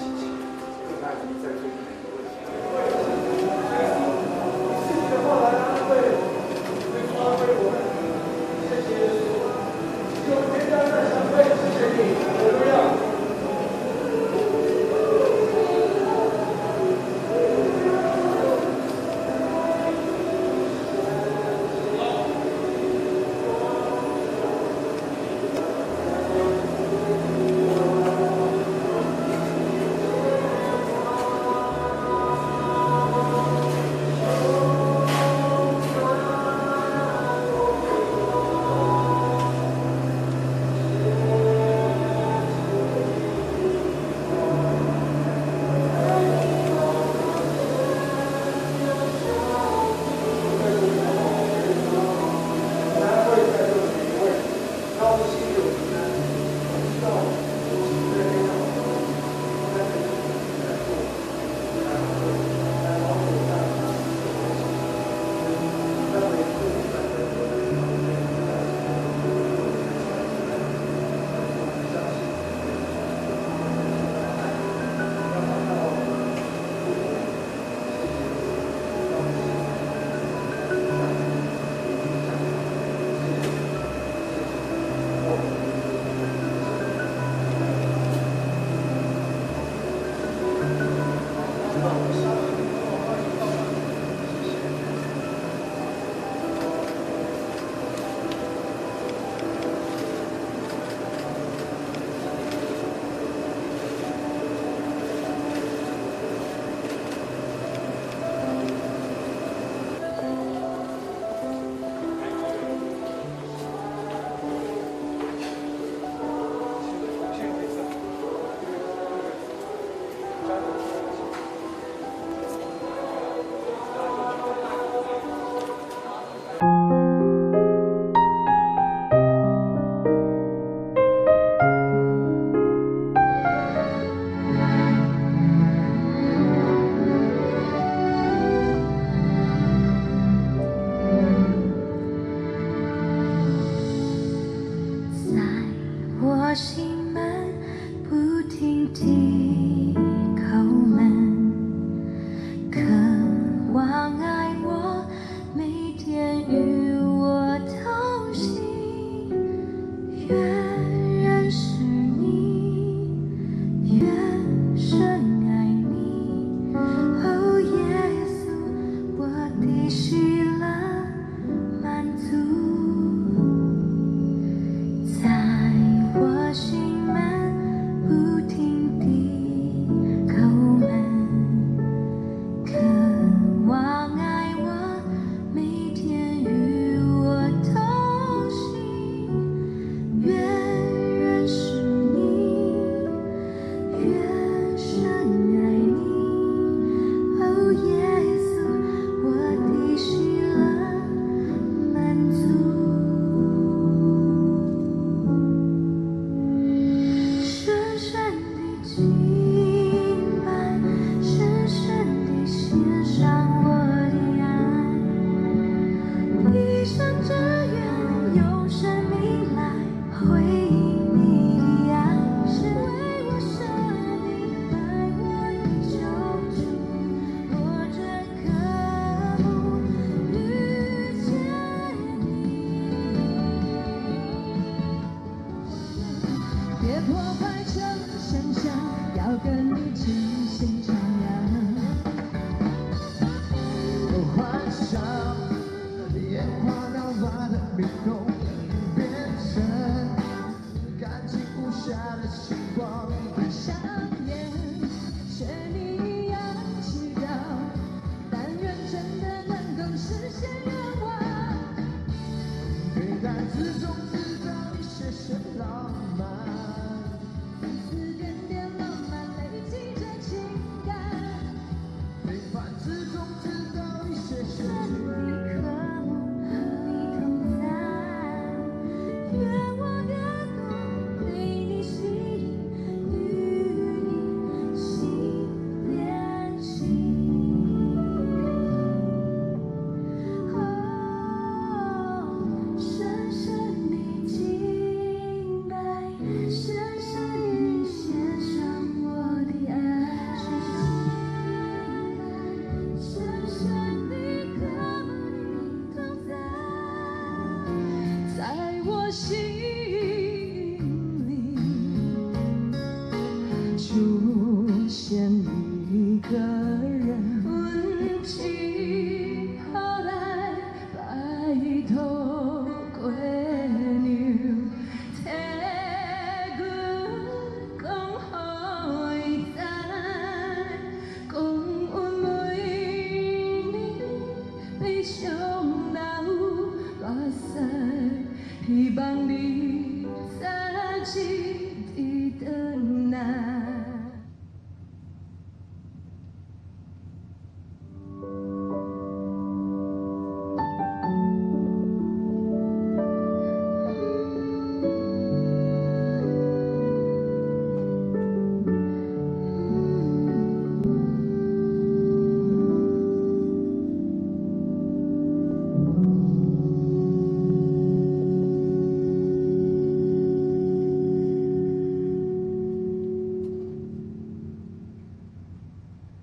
Kita bisa. 我心门，不停地叩门，渴望爱我，每天与我同行，越认识你，越深爱你。哦，耶稣，我的心。一个人。